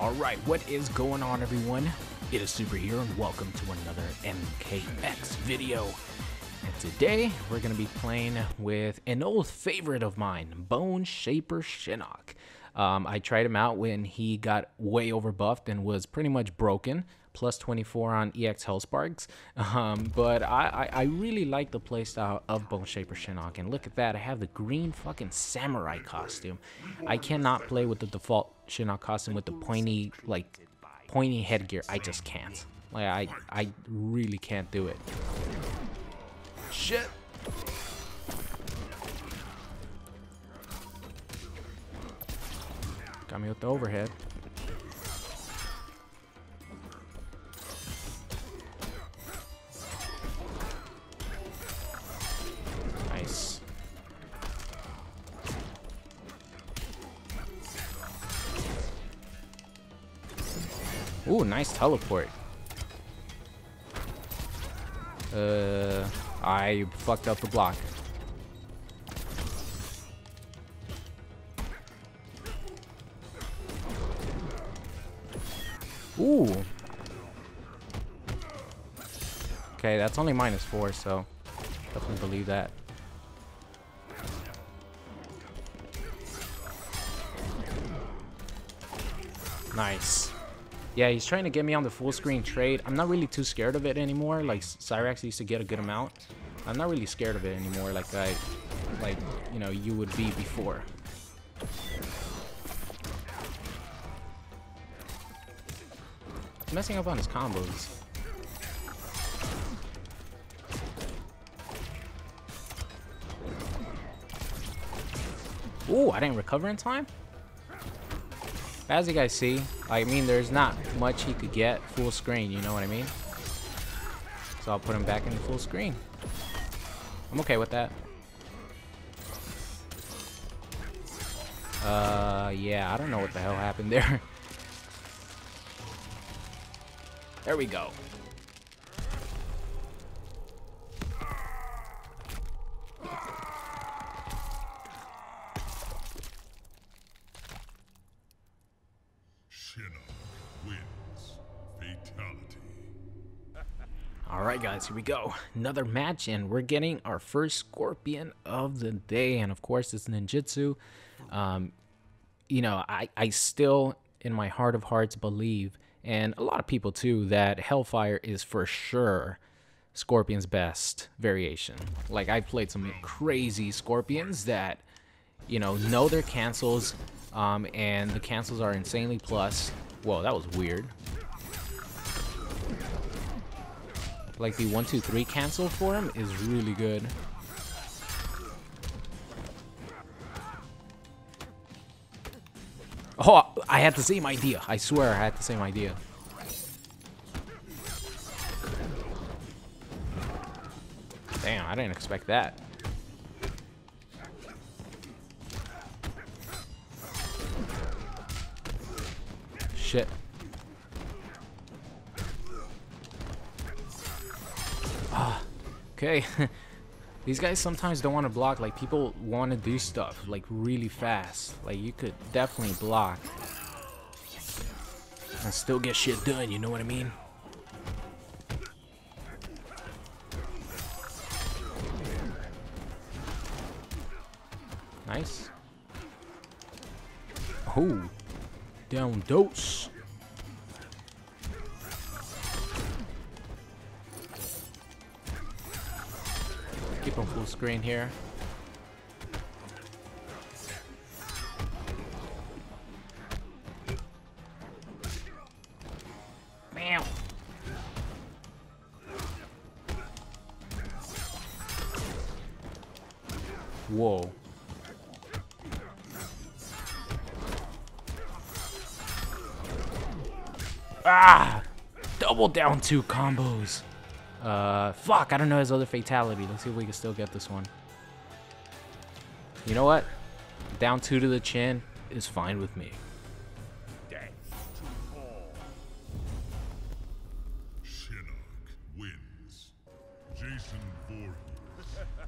Alright, what is going on everyone? It is Super here and welcome to another MKX video. And today we're going to be playing with an old favorite of mine, Bone Shaper Shinnok. Um, I tried him out when he got way overbuffed and was pretty much broken plus 24 on EX Hellsparks. Um, but I, I, I, really like the playstyle of Bone Shaper Shinnok. And look at that, I have the green fucking samurai costume. I cannot play with the default Shinnok costume with the pointy, like, pointy headgear. I just can't. Like, I, I really can't do it. Shit! Got me with the overhead. Ooh, nice teleport. Uh, I fucked up the block. Ooh. Okay, that's only minus four, so definitely believe that. Nice. Yeah, he's trying to get me on the full screen trade. I'm not really too scared of it anymore. Like Cyrax used to get a good amount. I'm not really scared of it anymore like I like, you know, you would be before. He's messing up on his combos. Ooh, I didn't recover in time? As you guys see, I mean, there's not much he could get full screen, you know what I mean? So I'll put him back in full screen. I'm okay with that. Uh, yeah, I don't know what the hell happened there. there we go. Alright guys, here we go. Another match and we're getting our first Scorpion of the day. And of course it's Ninjutsu. Um, you know, I, I still in my heart of hearts believe, and a lot of people too, that Hellfire is for sure Scorpion's best variation. Like I've played some crazy Scorpions that, you know, know their cancels, um, and the cancels are insanely plus. Whoa, that was weird. Like the one, two, three cancel for him is really good. Oh, I had the same idea. I swear I had the same idea. Damn, I didn't expect that. Shit. Okay. These guys sometimes don't want to block. Like, people want to do stuff, like, really fast. Like, you could definitely block. And still get shit done, you know what I mean? Nice. Oh. Down dose. Keep on full screen here. Whoa. Ah! Double down two combos. Uh, fuck, I don't know his other fatality. Let's see if we can still get this one. You know what? Down two to the chin is fine with me.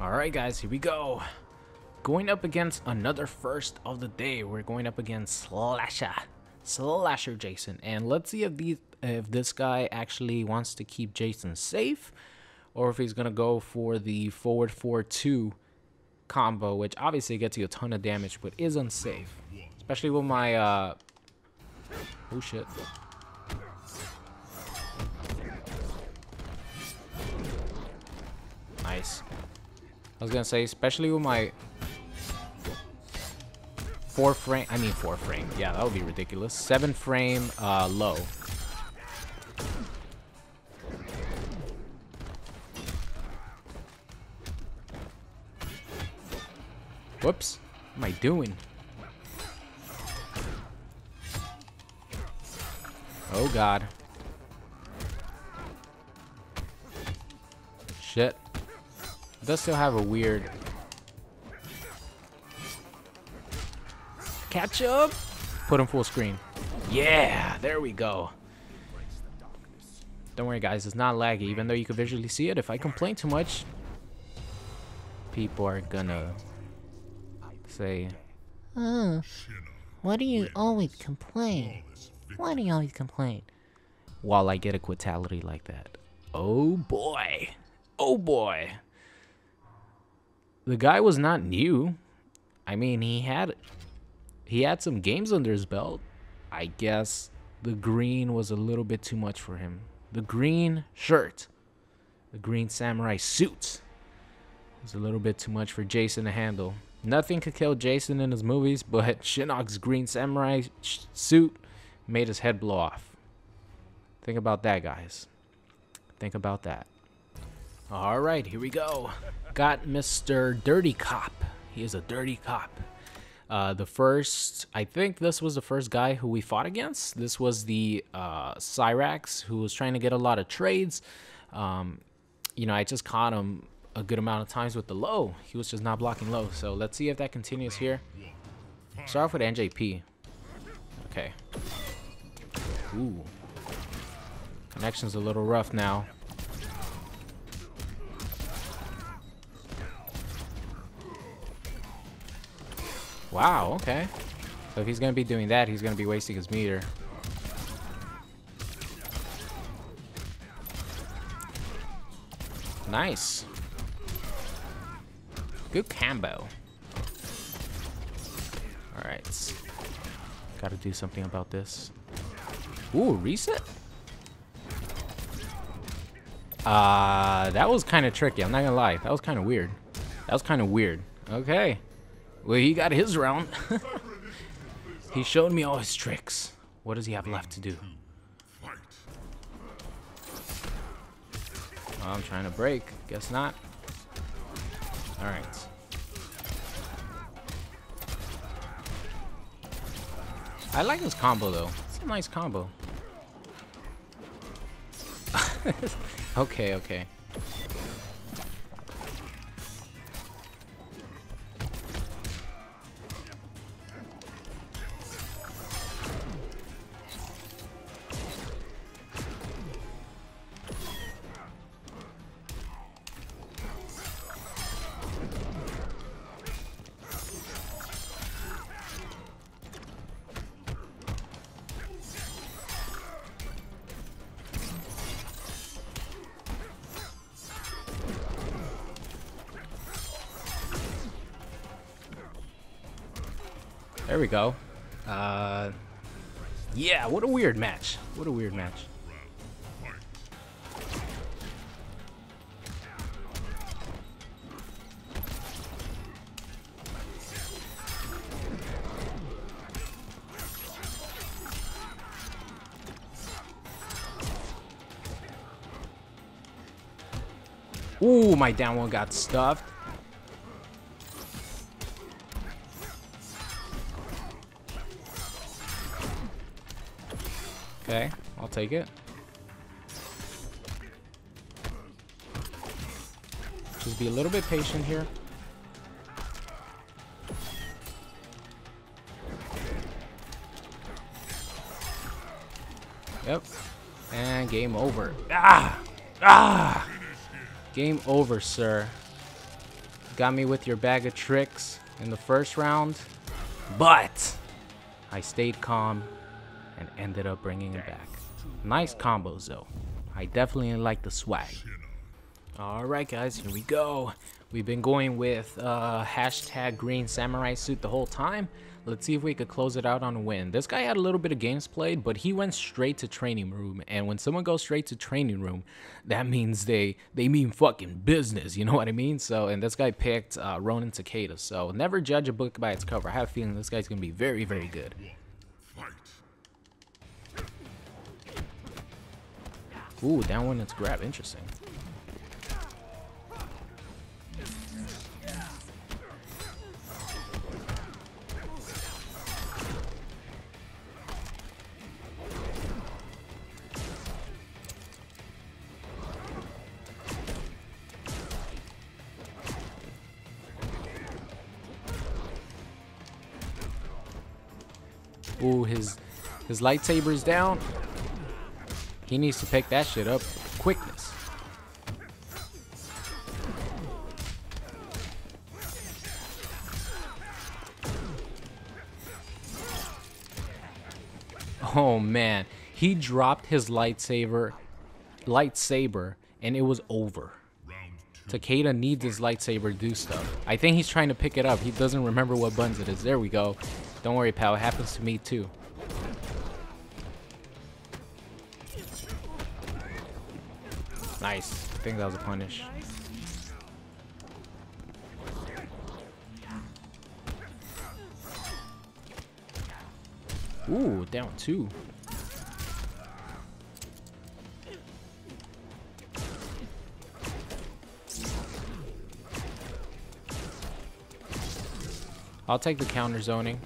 Alright guys, here we go. Going up against another first of the day. We're going up against Slasher. Slasher Jason. And let's see if these if this guy actually wants to keep Jason safe or if he's going to go for the forward 4-2 combo, which obviously gets you a ton of damage but is unsafe. Especially with my uh Oh shit. Nice. I was gonna say, especially with my four frame, I mean four frame. Yeah, that would be ridiculous. Seven frame uh, low. Whoops. What am I doing? Oh god. Shit. It does still have a weird... Catch up! Put him full screen. Yeah, there we go. Don't worry guys, it's not laggy, even though you can visually see it. If I complain too much, people are gonna say, Oh, why do you always complain? Why do you always complain? while I get a quitality like that. Oh boy. Oh boy. The guy was not new. I mean, he had he had some games under his belt. I guess the green was a little bit too much for him. The green shirt, the green samurai suit was a little bit too much for Jason to handle. Nothing could kill Jason in his movies, but Shinnok's green samurai suit made his head blow off. Think about that, guys. Think about that. All right, here we go. Got Mr. Dirty Cop. He is a dirty cop. Uh, the first, I think this was the first guy who we fought against. This was the uh, Cyrax who was trying to get a lot of trades. Um, you know, I just caught him a good amount of times with the low. He was just not blocking low. So let's see if that continues here. Start off with NJP. Okay. Ooh. Connection's a little rough now. Wow, okay. So if he's going to be doing that, he's going to be wasting his meter. Nice. Good combo. Alright. Gotta do something about this. Ooh, reset? Uh, that was kind of tricky. I'm not gonna lie. That was kind of weird. That was kind of weird. Okay. Well, he got his round. he showed me all his tricks. What does he have left to do? Oh, I'm trying to break. Guess not. Alright. I like this combo, though. It's a nice combo. okay, okay. There we go. Uh, yeah, what a weird match. What a weird match. Ooh, my down one got stuffed. Take it. Just be a little bit patient here. Yep. And game over. Ah! Ah! Game over, sir. Got me with your bag of tricks in the first round. But I stayed calm and ended up bringing it back. Nice combos though. I definitely like the swag. Alright guys, here we go. We've been going with uh, hashtag green samurai suit the whole time. Let's see if we could close it out on a win. This guy had a little bit of games played, but he went straight to training room. And when someone goes straight to training room, that means they they mean fucking business. You know what I mean? So, and this guy picked uh, Ronin Takeda. So, never judge a book by its cover. I have a feeling this guy's gonna be very, very good. Ooh, down one it's grab. Interesting. Ooh, his his lightsaber's down. He needs to pick that shit up. Quickness. Oh man, he dropped his lightsaber lightsaber and it was over. Takeda needs his lightsaber to do stuff. I think he's trying to pick it up. He doesn't remember what buttons it is. There we go. Don't worry, pal. It happens to me too. Nice. I think that was a punish. Ooh, down two. I'll take the counter zoning.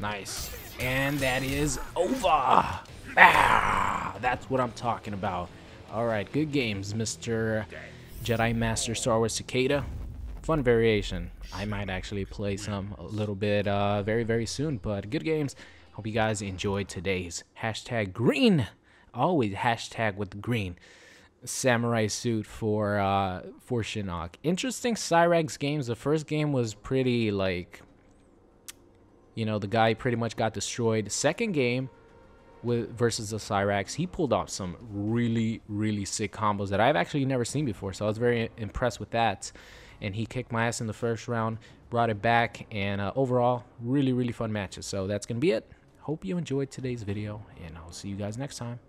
Nice. And that is over. Ah, that's what I'm talking about. All right, good games, Mr. Jedi Master Star Wars Takeda. Fun variation. I might actually play some a little bit uh, very, very soon, but good games. Hope you guys enjoyed today's hashtag green. Always hashtag with green samurai suit for uh, for Shinnok. Interesting Cyrax games. The first game was pretty like, you know, the guy pretty much got destroyed. Second game with versus the Cyrax, he pulled off some really really sick combos that I've actually never seen before. So I was very impressed with that. And he kicked my ass in the first round, brought it back, and uh, overall, really really fun matches. So that's gonna be it. Hope you enjoyed today's video, and I'll see you guys next time.